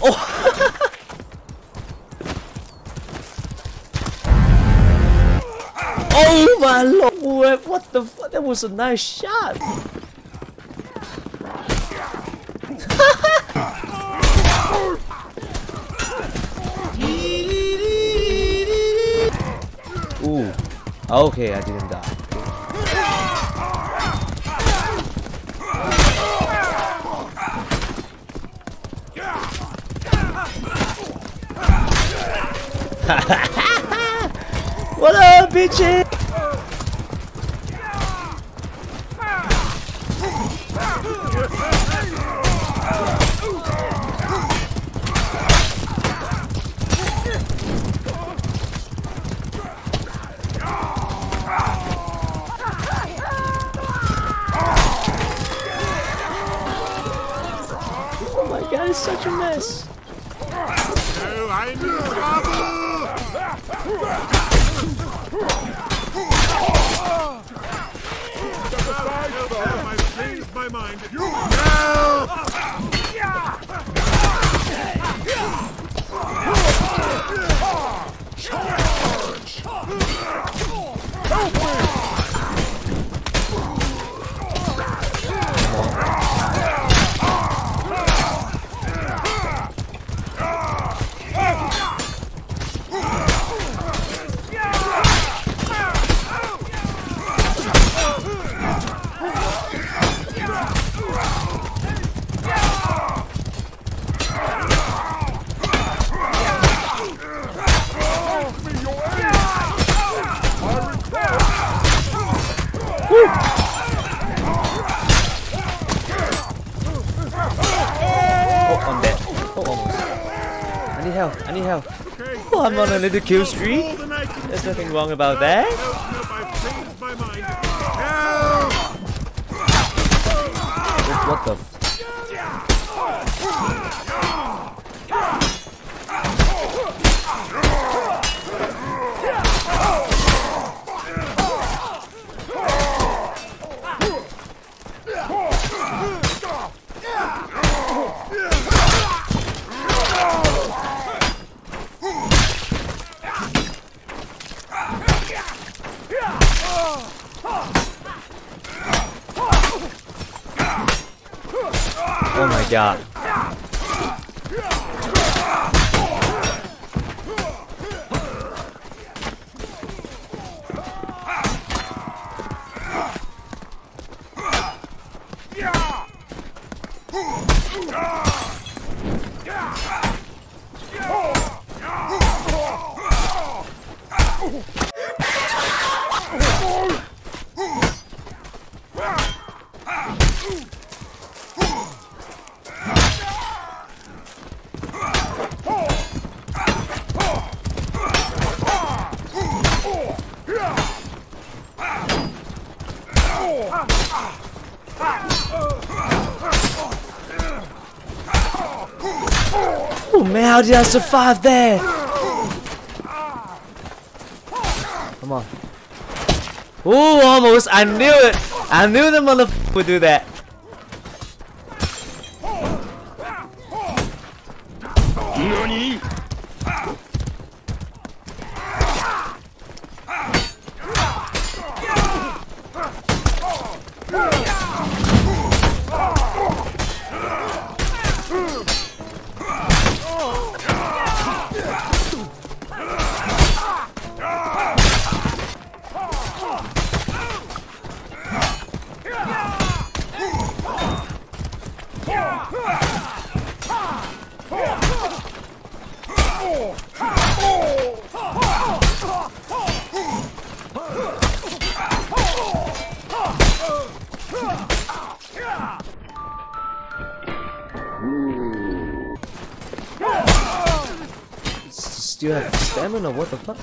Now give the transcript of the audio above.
Oh! oh my lord! What the fuck? That was a nice shot! Ooh. Okay, I didn't die. what up, bitches? Oh my god, it's such a mess. Oh, I'm in my mind? No! Oh, I'm dead. Oh, almost. I need help. I need help. Oh, I'm on a little kill streak. There's nothing wrong about that. What the? Oh my god. Oh man, how did I survive there? Come on. Oh, almost. I knew it. I knew the motherfucker would do that. Still have stamina? What the fuck?